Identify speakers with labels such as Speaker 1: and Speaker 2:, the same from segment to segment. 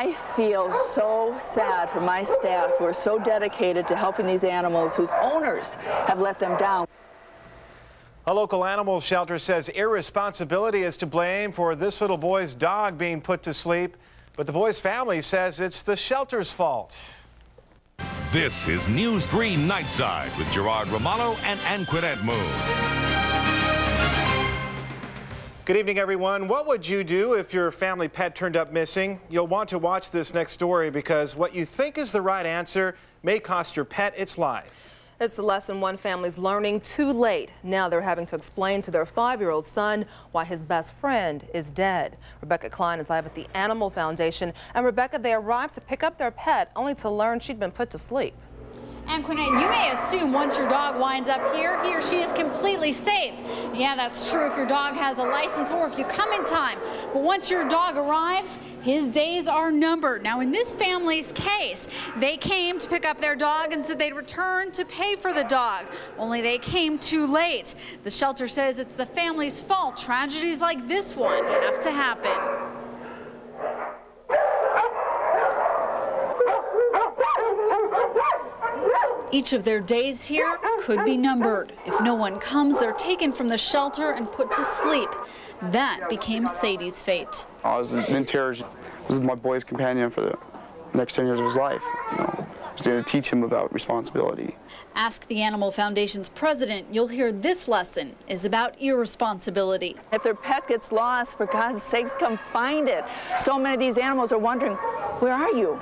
Speaker 1: I feel so sad for my staff who are so dedicated to helping these animals whose owners have let them down.
Speaker 2: A local animal shelter says irresponsibility is to blame for this little boy's dog being put to sleep, but the boy's family says it's the shelter's fault.
Speaker 3: This is News 3 Nightside with Gerard Ramalho and Anqunette Moon.
Speaker 2: Good evening, everyone. What would you do if your family pet turned up missing? You'll want to watch this next story because what you think is the right answer may cost your pet its life.
Speaker 4: It's the lesson one family's learning too late. Now they're having to explain to their five-year-old son why his best friend is dead. Rebecca Klein is live at the Animal Foundation. And Rebecca, they arrived to pick up their pet only to learn she'd been put to sleep.
Speaker 5: Anqunette, you may assume once your dog winds up here, he or she is completely safe. Yeah, that's true if your dog has a license or if you come in time. But once your dog arrives, his days are numbered. Now, in this family's case, they came to pick up their dog and said they'd return to pay for the dog, only they came too late. The shelter says it's the family's fault. Tragedies like this one have to happen. Each of their days here could be numbered. If no one comes, they're taken from the shelter and put to sleep. That became Sadie's fate.
Speaker 6: I was in tears. This is my boy's companion for the next 10 years of his life. You know, I was going to teach him about responsibility.
Speaker 5: Ask the Animal Foundation's president. You'll hear this lesson is about irresponsibility.
Speaker 1: If their pet gets lost, for God's sakes, come find it. So many of these animals are wondering, where are you?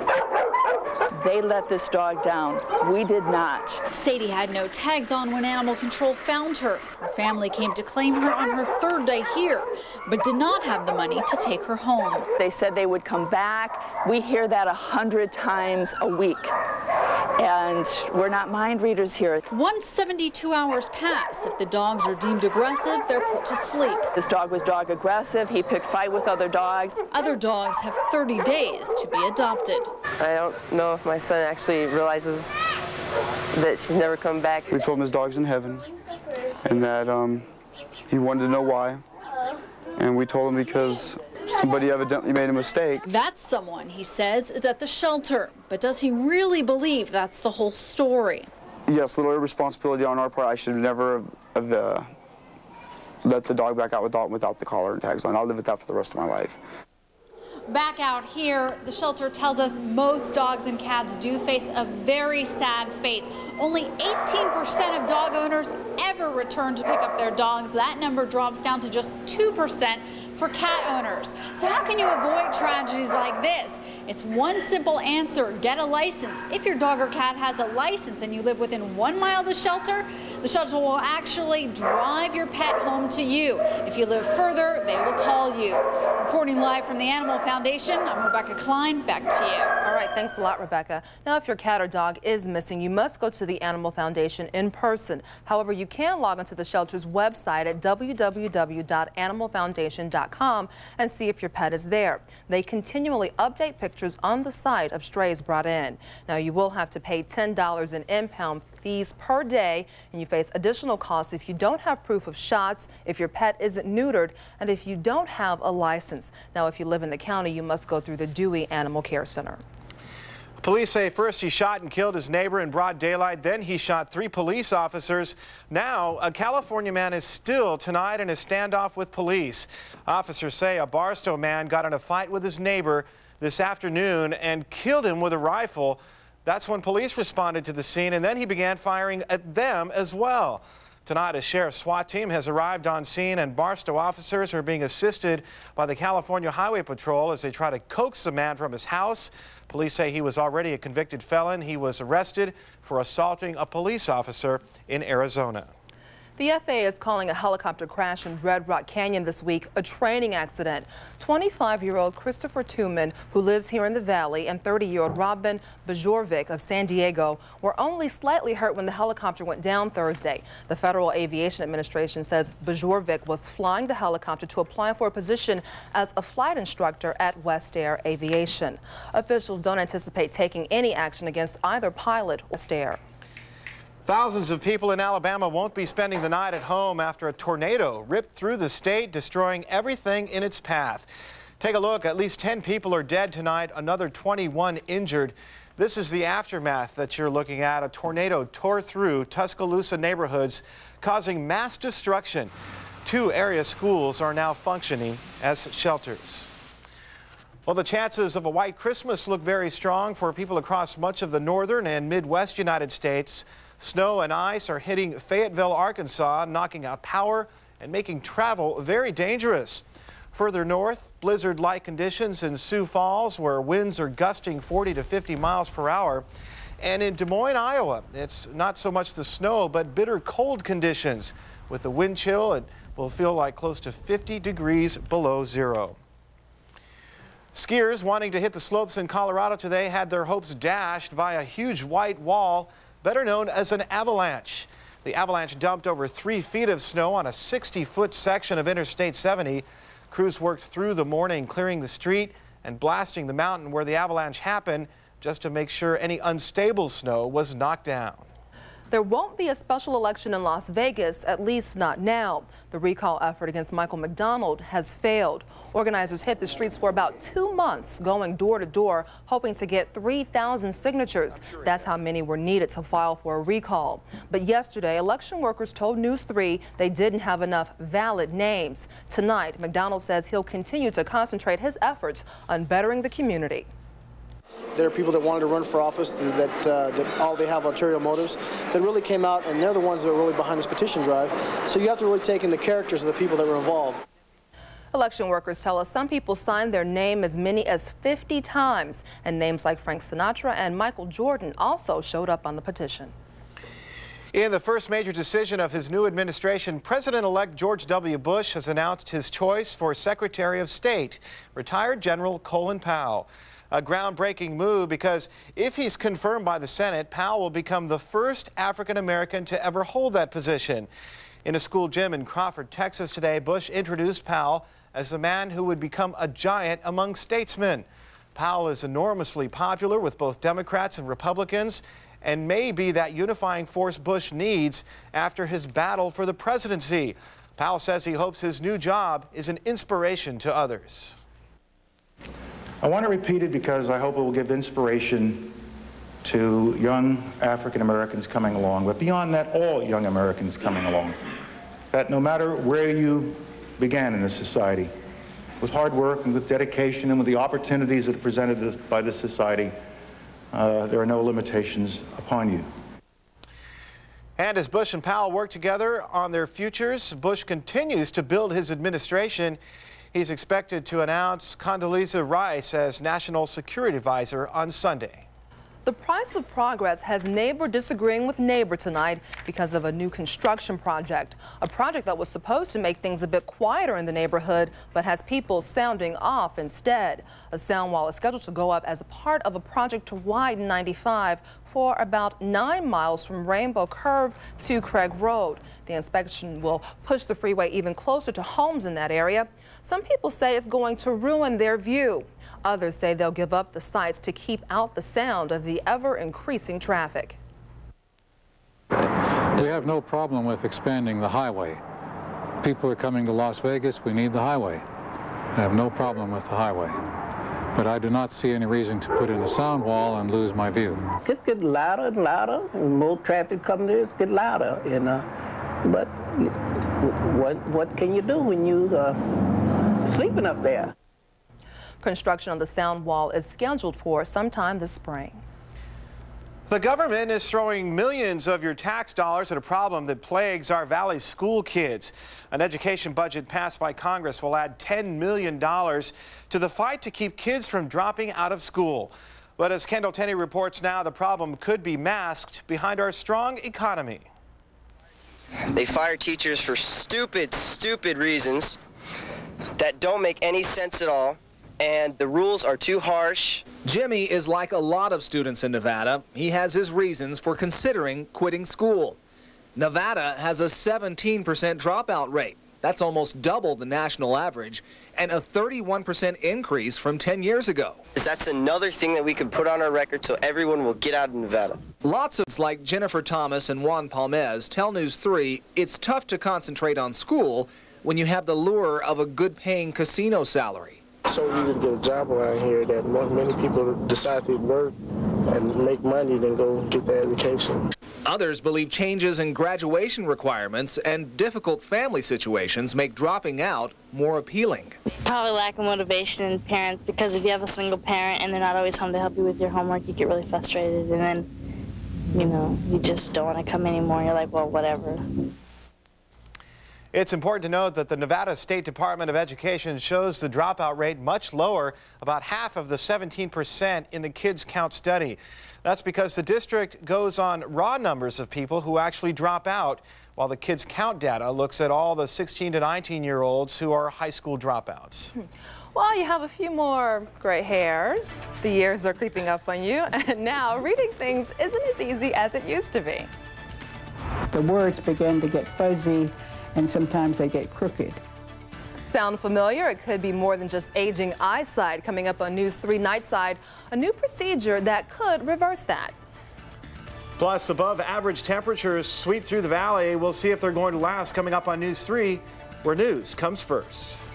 Speaker 1: They let this dog down. We did not.
Speaker 5: Sadie had no tags on when animal control found her. Her family came to claim her on her third day here, but did not have the money to take her home.
Speaker 1: They said they would come back. We hear that a hundred times a week. And we're not mind readers here.
Speaker 5: Once 72 hours pass, if the dogs are deemed aggressive, they're put to sleep.
Speaker 1: This dog was dog aggressive. He picked fight with other dogs.
Speaker 5: Other dogs have 30 days to be adopted.
Speaker 7: I don't know if my son actually realizes that she's never come back.
Speaker 6: We told him his dog's in heaven and that um, he wanted to know why. And we told him because somebody evidently made a mistake.
Speaker 5: That someone, he says, is at the shelter. But does he really believe that's the whole story?
Speaker 6: Yes, little irresponsibility on our part. I should have never have, uh, let the dog back out without, without the collar and tags on. I'll live with that for the rest of my life.
Speaker 5: Back out here, the shelter tells us most dogs and cats do face a very sad fate. Only 18% of dog owners ever return to pick up their dogs. That number drops down to just 2% for cat owners. So how can you avoid tragedies like this? It's one simple answer, get a license. If your dog or cat has a license and you live within one mile of the shelter, the shelter will actually drive your pet home to you. If you live further, they will call you. Reporting live from the Animal Foundation, I'm Rebecca Klein. Back to you.
Speaker 4: All right, thanks a lot, Rebecca. Now, if your cat or dog is missing, you must go to the Animal Foundation in person. However, you can log onto the shelter's website at www.animalfoundation.com and see if your pet is there. They continually update pictures on the site of strays brought in. Now, you will have to pay $10 in impound fees per day, and you face additional costs if you don't have proof of shots, if your pet isn't neutered, and if you don't have a license. Now, if you live in the county, you must go through the Dewey Animal Care Center.
Speaker 2: Police say first he shot and killed his neighbor in broad daylight, then he shot three police officers. Now, a California man is still tonight in a standoff with police. Officers say a Barstow man got in a fight with his neighbor this afternoon and killed him with a rifle. That's when police responded to the scene, and then he began firing at them as well. Tonight, a sheriff's SWAT team has arrived on scene, and Barstow officers are being assisted by the California Highway Patrol as they try to coax the man from his house. Police say he was already a convicted felon. He was arrested for assaulting a police officer in Arizona.
Speaker 4: The FAA is calling a helicopter crash in Red Rock Canyon this week a training accident. 25-year-old Christopher Tuman, who lives here in the valley, and 30-year-old Robin Bajorvik of San Diego were only slightly hurt when the helicopter went down Thursday. The Federal Aviation Administration says Bajorvik was flying the helicopter to apply for a position as a flight instructor at West Air Aviation. Officials don't anticipate taking any action against either pilot or West Air.
Speaker 2: Thousands of people in Alabama won't be spending the night at home after a tornado ripped through the state, destroying everything in its path. Take a look. At least 10 people are dead tonight, another 21 injured. This is the aftermath that you're looking at. A tornado tore through Tuscaloosa neighborhoods, causing mass destruction. Two area schools are now functioning as shelters. Well, the chances of a white Christmas look very strong for people across much of the northern and Midwest United States. Snow and ice are hitting Fayetteville, Arkansas, knocking out power and making travel very dangerous. Further north, blizzard-like conditions in Sioux Falls where winds are gusting 40 to 50 miles per hour. And in Des Moines, Iowa, it's not so much the snow, but bitter cold conditions. With the wind chill, it will feel like close to 50 degrees below zero. Skiers wanting to hit the slopes in Colorado today had their hopes dashed by a huge white wall, better known as an avalanche. The avalanche dumped over three feet of snow on a 60-foot section of Interstate 70. Crews worked through the morning, clearing the street and blasting the mountain where the avalanche happened just to make sure any unstable snow was knocked down.
Speaker 4: There won't be a special election in Las Vegas, at least not now. The recall effort against Michael McDonald has failed. Organizers hit the streets for about two months, going door to door, hoping to get 3,000 signatures. That's how many were needed to file for a recall. But yesterday, election workers told News 3 they didn't have enough valid names. Tonight, McDonald says he'll continue to concentrate his efforts on bettering the community.
Speaker 8: There are people that wanted to run for office that, uh, that all they have ulterior motives that really came out and they're the ones that are really behind this petition drive. So you have to really take in the characters of the people that were involved.
Speaker 4: Election workers tell us some people signed their name as many as 50 times, and names like Frank Sinatra and Michael Jordan also showed up on the petition.
Speaker 2: In the first major decision of his new administration, President-elect George W. Bush has announced his choice for Secretary of State, retired General Colin Powell. A groundbreaking move because if he's confirmed by the Senate, Powell will become the first African-American to ever hold that position. In a school gym in Crawford, Texas today, Bush introduced Powell as the man who would become a giant among statesmen. Powell is enormously popular with both Democrats and Republicans and may be that unifying force Bush needs after his battle for the presidency. Powell says he hopes his new job is an inspiration to others.
Speaker 9: I want to repeat it because I hope it will give inspiration to young African Americans coming along, but beyond that, all young Americans coming along. That no matter where you began in this society, with hard work and with dedication and with the opportunities that are presented by this society, uh, there are no limitations upon you.
Speaker 2: And as Bush and Powell work together on their futures, Bush continues to build his administration. He's expected to announce Condoleezza Rice as National Security Advisor on Sunday.
Speaker 4: The price of progress has neighbor disagreeing with neighbor tonight because of a new construction project. A project that was supposed to make things a bit quieter in the neighborhood, but has people sounding off instead. A sound wall is scheduled to go up as a part of a project to widen 95 for about nine miles from Rainbow Curve to Craig Road. The inspection will push the freeway even closer to homes in that area. Some people say it's going to ruin their view. Others say they'll give up the sights to keep out the sound of the ever-increasing traffic.
Speaker 10: We have no problem with expanding the highway. People are coming to Las Vegas, we need the highway. I have no problem with the highway. But I do not see any reason to put in a sound wall and lose my view.
Speaker 11: It get louder and louder, and more traffic comes there, it get louder. And, uh, but what, what can you do when you uh, sleeping up there?
Speaker 4: Construction on the sound wall is scheduled for sometime this spring.
Speaker 2: The government is throwing millions of your tax dollars at a problem that plagues our Valley school kids. An education budget passed by Congress will add $10 million to the fight to keep kids from dropping out of school. But as Kendall Tenney reports now, the problem could be masked behind our strong economy.
Speaker 12: They fire teachers for stupid, stupid reasons that don't make any sense at all and the rules are too harsh.
Speaker 13: Jimmy is like a lot of students in Nevada. He has his reasons for considering quitting school. Nevada has a 17% dropout rate. That's almost double the national average and a 31% increase from 10 years ago.
Speaker 12: That's another thing that we could put on our record so everyone will get out of Nevada.
Speaker 13: Lots of like Jennifer Thomas and Juan Palmez tell News 3 it's tough to concentrate on school when you have the lure of a good paying casino salary.
Speaker 14: so easy to get a job around here that many people decide to work and make money than go get their education.
Speaker 13: Others believe changes in graduation requirements and difficult family situations make dropping out more appealing.
Speaker 15: Probably lack of motivation in parents because if you have a single parent and they're not always home to help you with your homework, you get really frustrated and then, you know, you just don't want to come anymore. You're like, well, whatever.
Speaker 2: It's important to note that the Nevada State Department of Education shows the dropout rate much lower, about half of the 17% in the Kids Count study. That's because the district goes on raw numbers of people who actually drop out, while the Kids Count data looks at all the 16 to 19 year olds who are high school dropouts. Hmm.
Speaker 4: Well, you have a few more gray hairs. The years are creeping up on you, and now reading things isn't as easy as it used to be.
Speaker 16: The words begin to get fuzzy and sometimes they get crooked.
Speaker 4: Sound familiar? It could be more than just aging eyesight. Coming up on News 3 Nightside, a new procedure that could reverse that.
Speaker 2: Plus, above average temperatures sweep through the valley. We'll see if they're going to last coming up on News 3, where news comes first.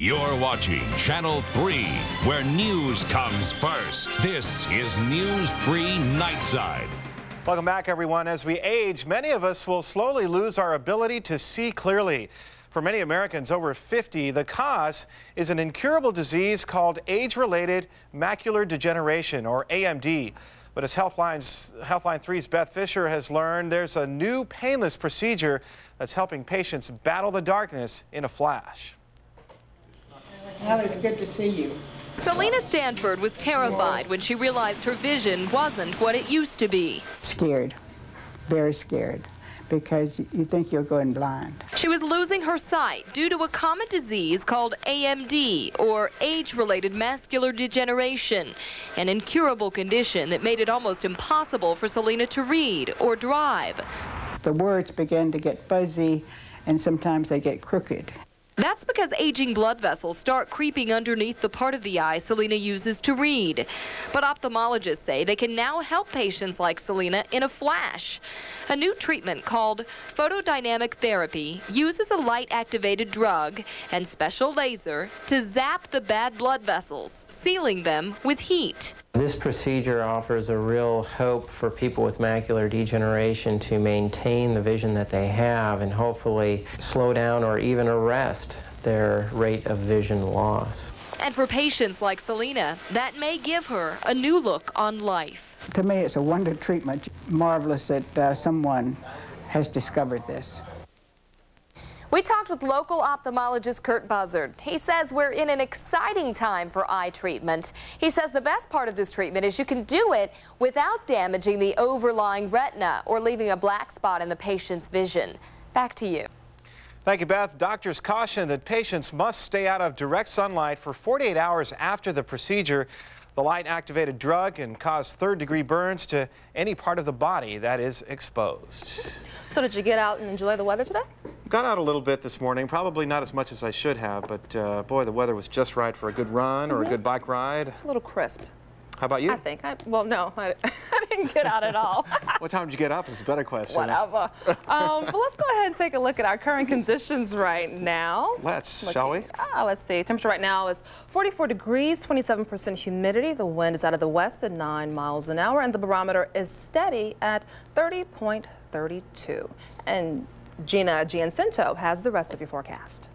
Speaker 3: You're watching Channel 3, where news comes first. This is News 3 Nightside.
Speaker 2: Welcome back, everyone. As we age, many of us will slowly lose our ability to see clearly. For many Americans over 50, the cause is an incurable disease called age-related macular degeneration, or AMD. But as Healthline's, Healthline 3's Beth Fisher has learned, there's a new painless procedure that's helping patients battle the darkness in a flash.
Speaker 16: Well, it's good to see you.
Speaker 17: Selena Stanford was terrified when she realized her vision wasn't what it used to be.
Speaker 16: Scared, very scared, because you think you're going blind.
Speaker 17: She was losing her sight due to a common disease called AMD, or age-related macular degeneration, an incurable condition that made it almost impossible for Selena to read or drive.
Speaker 16: The words begin to get fuzzy, and sometimes they get crooked.
Speaker 17: That's because aging blood vessels start creeping underneath the part of the eye Selena uses to read. But ophthalmologists say they can now help patients like Selena in a flash. A new treatment called photodynamic therapy uses a light-activated drug and special laser to zap the bad blood vessels, sealing them with heat.
Speaker 18: This procedure offers a real hope for people with macular degeneration to maintain the vision that they have and hopefully slow down or even arrest their rate of vision loss.
Speaker 17: And for patients like Selena, that may give her a new look on life.
Speaker 16: To me, it's a wonder treatment. Marvelous that uh, someone has discovered this.
Speaker 17: We talked with local ophthalmologist Kurt Buzard. He says we're in an exciting time for eye treatment. He says the best part of this treatment is you can do it without damaging the overlying retina or leaving a black spot in the patient's vision. Back to you.
Speaker 2: Thank you, Beth. Doctors caution that patients must stay out of direct sunlight for 48 hours after the procedure. The light-activated drug can cause third-degree burns to any part of the body that is exposed.
Speaker 4: So did you get out and enjoy the weather today?
Speaker 2: Got out a little bit this morning, probably not as much as I should have, but uh, boy, the weather was just right for a good run or a good bike ride.
Speaker 4: It's a little crisp.
Speaker 2: How about you?
Speaker 4: I think. I, well, no, I, I, didn't get out at all.
Speaker 2: what time did you get up is a better question.
Speaker 4: Whatever. um, but let's go ahead and take a look at our current conditions right now.
Speaker 2: Let's, Looking, shall we?
Speaker 4: Ah, let's see. Temperature right now is 44 degrees, 27% humidity. The wind is out of the west at 9 miles an hour, and the barometer is steady at 30.32. And Gina Giacinto has the rest of your forecast.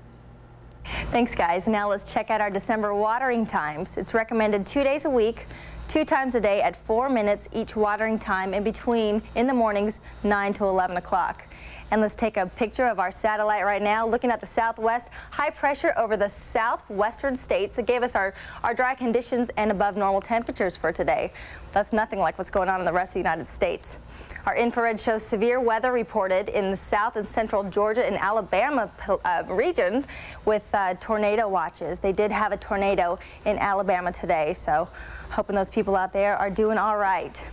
Speaker 19: Thanks, guys. Now let's check out our December watering times. It's recommended two days a week two times a day at four minutes each watering time in between in the mornings 9 to 11 o'clock. And let's take a picture of our satellite right now, looking at the southwest. High pressure over the southwestern states that gave us our, our dry conditions and above normal temperatures for today. That's nothing like what's going on in the rest of the United States. Our infrared shows severe weather reported in the south and central Georgia and Alabama uh, region with uh, tornado watches. They did have a tornado in Alabama today, so Hoping those people out there are doing all right.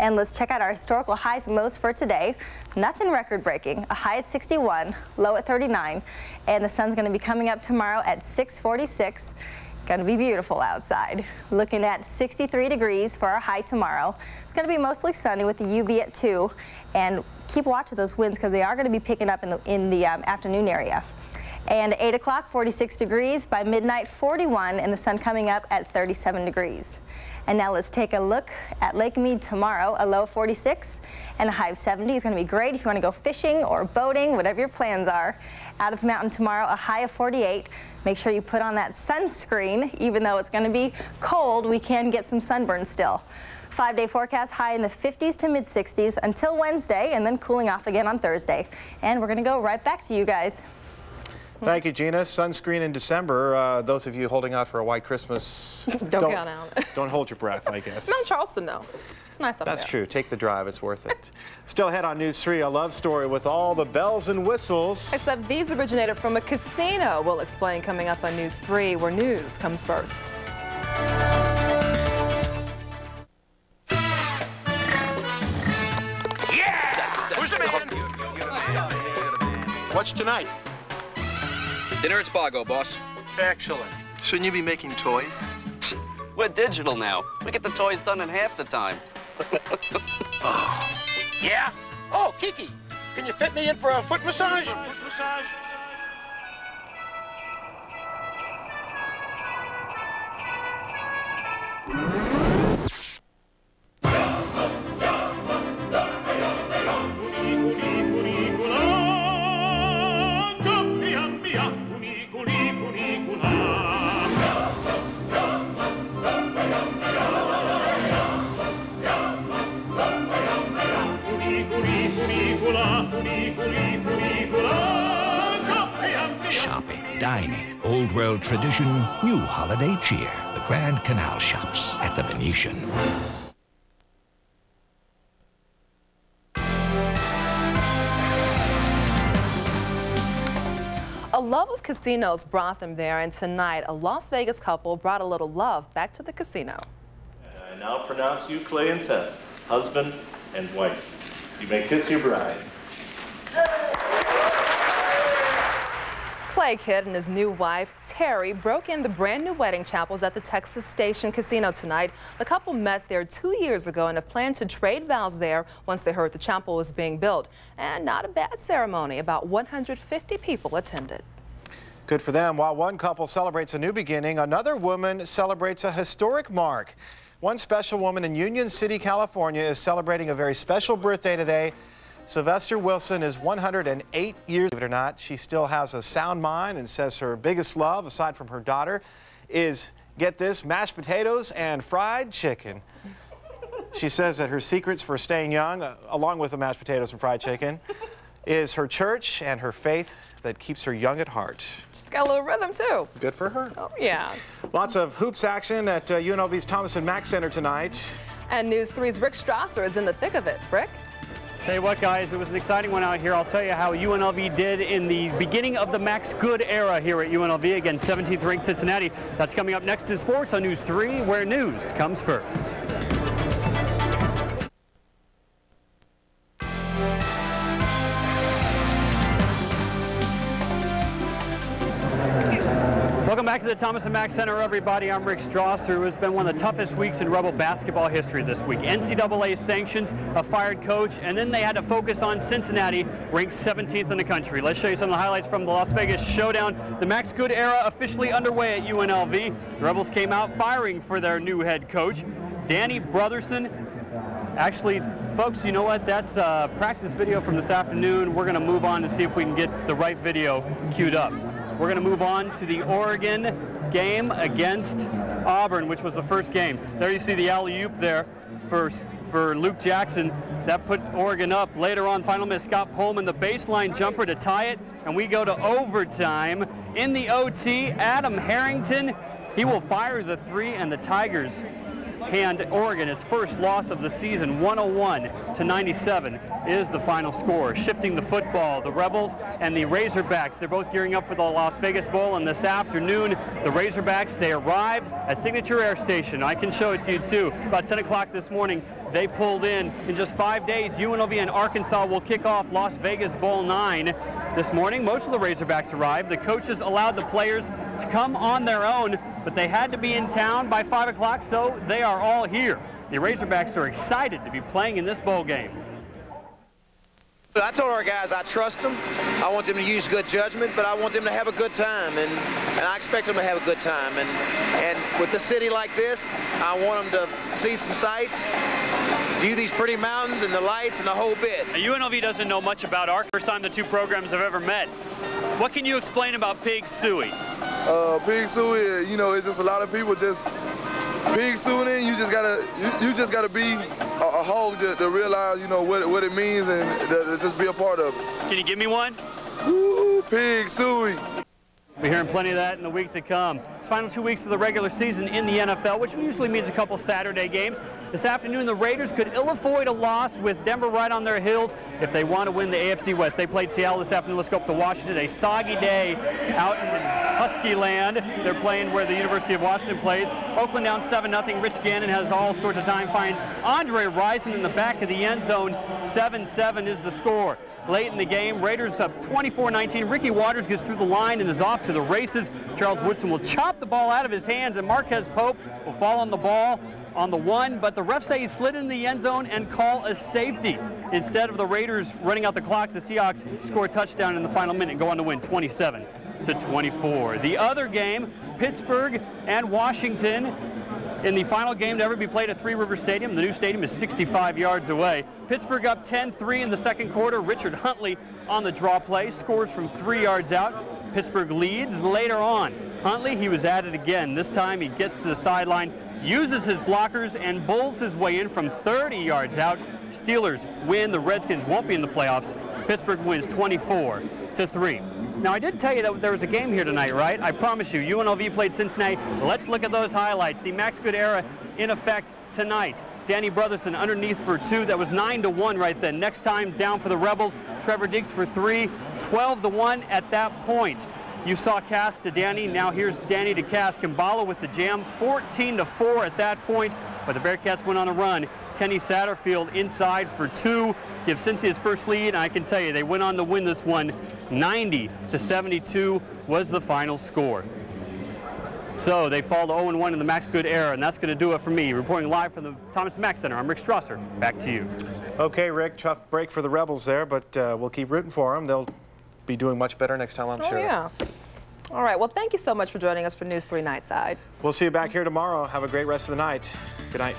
Speaker 19: And let's check out our historical highs and lows for today. Nothing record breaking. A high at 61, low at 39. And the sun's going to be coming up tomorrow at 646. Going to be beautiful outside. Looking at 63 degrees for our high tomorrow. It's going to be mostly sunny with the UV at 2 and keep watch of those winds because they are going to be picking up in the, in the um, afternoon area. And 8 o'clock, 46 degrees. By midnight, 41, and the sun coming up at 37 degrees. And now let's take a look at Lake Mead tomorrow. A low 46 and a high of 70 is going to be great if you want to go fishing or boating, whatever your plans are. Out of the mountain tomorrow, a high of 48. Make sure you put on that sunscreen. Even though it's going to be cold, we can get some sunburn still. Five day forecast high in the 50s to mid 60s until Wednesday and then cooling off again on Thursday. And we're going to go right back to you guys.
Speaker 2: Thank you, Gina. Sunscreen in December. Uh, those of you holding out for a white Christmas,
Speaker 4: don't, don't out.
Speaker 2: don't hold your breath, I guess.
Speaker 4: Mount Charleston, though. It's nice up
Speaker 2: That's
Speaker 4: there.
Speaker 2: true. Take the drive. It's worth it. Still ahead on News 3, a love story with all the bells and whistles.
Speaker 4: Except these originated from a casino. We'll explain coming up on News 3, where news comes first.
Speaker 20: Yeah! Who's the man? What's tonight?
Speaker 21: Dinner at Spago, boss.
Speaker 20: Excellent.
Speaker 22: Shouldn't you be making toys?
Speaker 21: We're digital now. We get the toys done in half the time.
Speaker 20: oh. Yeah? Oh, Kiki, can you fit me in for a foot massage? Foot massage?
Speaker 3: Shopping, tradition, new holiday cheer. The Grand Canal Shops at the Venetian.
Speaker 4: A love of casinos brought them there, and tonight a Las Vegas couple brought a little love back to the casino.
Speaker 23: I now pronounce you Clay and Tess, husband and wife. You may kiss your bride.
Speaker 4: Clay Kidd and his new wife, Terry, broke in the brand new wedding chapels at the Texas Station Casino tonight. The couple met there two years ago and have planned to trade vows there once they heard the chapel was being built. And not a bad ceremony. About 150 people attended.
Speaker 2: Good for them. While one couple celebrates a new beginning, another woman celebrates a historic mark. One special woman in Union City, California is celebrating a very special birthday today. Sylvester Wilson is 108 years. Believe it or not, she still has a sound mind and says her biggest love, aside from her daughter, is, get this, mashed potatoes and fried chicken. She says that her secrets for staying young, uh, along with the mashed potatoes and fried chicken, is her church and her faith that keeps her young at heart.
Speaker 4: She's got a little rhythm, too.
Speaker 2: Good for her.
Speaker 4: Oh, yeah.
Speaker 2: Lots of hoops action at uh, UNLV's Thomas and Mack Center tonight.
Speaker 4: And News 3's Rick Strasser is in the thick of it. Rick?
Speaker 24: Tell you what, guys, it was an exciting one out here. I'll tell you how UNLV did in the beginning of the Max Good era here at UNLV against 17th ranked Cincinnati. That's coming up next in sports on News 3, where news comes first. Welcome back to the Thomas and Mack Center, everybody. I'm Rick Strasser, It has been one of the toughest weeks in Rebel basketball history this week. NCAA sanctions, a fired coach, and then they had to focus on Cincinnati, ranked 17th in the country. Let's show you some of the highlights from the Las Vegas Showdown. The Max Good era officially underway at UNLV. The Rebels came out firing for their new head coach, Danny Brotherson. Actually, folks, you know what? That's a practice video from this afternoon. We're going to move on to see if we can get the right video queued up. We're going to move on to the Oregon game against Auburn, which was the first game. There you see the alley-oop there for, for Luke Jackson. That put Oregon up. Later on, final miss, Scott Pullman, the baseline jumper to tie it, and we go to overtime. In the OT, Adam Harrington, he will fire the three, and the Tigers hand Oregon its first loss of the season, 101 to 97 is the final score. Shifting the football, the Rebels and the Razorbacks, they're both gearing up for the Las Vegas Bowl, and this afternoon, the Razorbacks, they arrived at Signature Air Station. I can show it to you too. About 10 o'clock this morning, they pulled in. In just five days, UNLV and Arkansas will kick off Las Vegas Bowl 9. This morning, most of the Razorbacks arrived. The coaches allowed the players to come on their own, but they had to be in town by 5 o'clock, so they are all here. The Razorbacks are excited to be playing in this bowl game.
Speaker 25: I told our guys I trust them. I want them to use good judgment, but I want them to have a good time, and, and I expect them to have a good time. And, and with the city like this, I want them to see some sights, view these pretty mountains and the lights and the whole bit.
Speaker 24: Now, UNLV doesn't know much about our first time the two programs have ever met. What can you explain about Pig Sooie?
Speaker 26: Uh, Pig Sooie, you know, it's just a lot of people just Pig Sooie. You just gotta, you, you just gotta be a, a hog to, to, realize, you know, what, what it means and to, to just be a part of it.
Speaker 24: Can you give me one?
Speaker 26: Woo, Pig Sooie.
Speaker 24: We're hearing plenty of that in the week to come. It's final two weeks of the regular season in the NFL, which usually means a couple Saturday games. This afternoon, the Raiders could ill avoid a loss with Denver right on their heels if they want to win the AFC West. They played Seattle this afternoon. Let's go up to Washington. A soggy day out in Husky land. They're playing where the University of Washington plays. Oakland down 7-0. Rich Gannon has all sorts of time. Finds Andre Rison in the back of the end zone. 7-7 is the score late in the game. Raiders up 24-19. Ricky Watters gets through the line and is off to the races. Charles Woodson will chop the ball out of his hands, and Marquez Pope will fall on the ball on the one, but the ref say he slid in the end zone and call a safety. Instead of the Raiders running out the clock, the Seahawks score a touchdown in the final minute and go on to win 27 to 24. The other game, Pittsburgh and Washington in the final game to ever be played at Three River Stadium. The new stadium is 65 yards away. Pittsburgh up 10-3 in the second quarter. Richard Huntley on the draw play, scores from three yards out. Pittsburgh leads later on. Huntley, he was at it again. This time he gets to the sideline, uses his blockers, and bulls his way in from 30 yards out. Steelers win. The Redskins won't be in the playoffs. Pittsburgh wins 24 to 3. Now, I did tell you that there was a game here tonight, right? I promise you, UNLV played Cincinnati. Let's look at those highlights. The Max Good era in effect tonight. Danny Brotherson underneath for two. That was 9 to 1 right then. Next time down for the Rebels. Trevor Diggs for three. 12 to 1 at that point. You saw Cass to Danny. Now here's Danny to Cass. Kambala with the jam. 14 to 4 at that point. But the Bearcats went on a run. Kenny Satterfield inside for two, gives Cincy his first lead, and I can tell you they went on to win this one 90 to 72 was the final score. So they fall to 0-1 in the Max Good era, and that's going to do it for me. Reporting live from the Thomas Mack Center, I'm Rick Strasser. Back to you.
Speaker 2: Okay, Rick, tough break for the Rebels there, but uh, we'll keep rooting for them. They'll be doing much better next time, I'm
Speaker 4: oh,
Speaker 2: sure.
Speaker 4: yeah. All right, well, thank you so much for joining us for News 3 Nightside.
Speaker 2: We'll see you back here tomorrow. Have a great rest of the night. Good night.